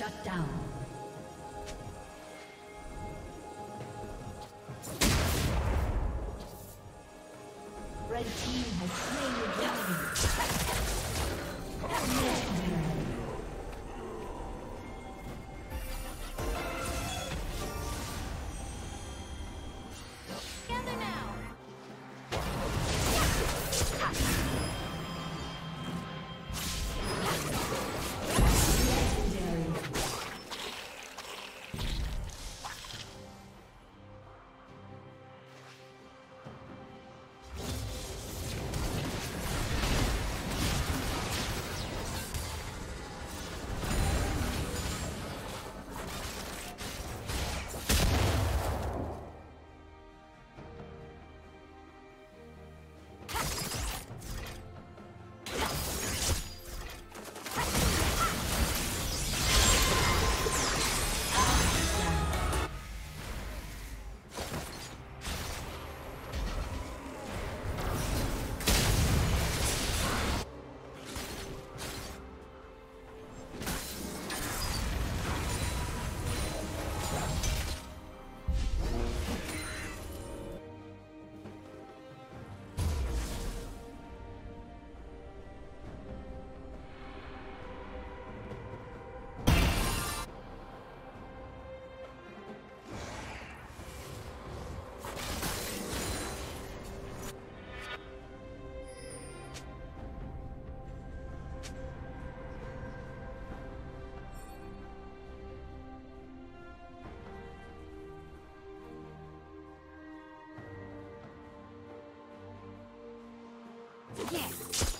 Shut down. Red team Yeah.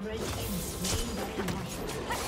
Red team slain by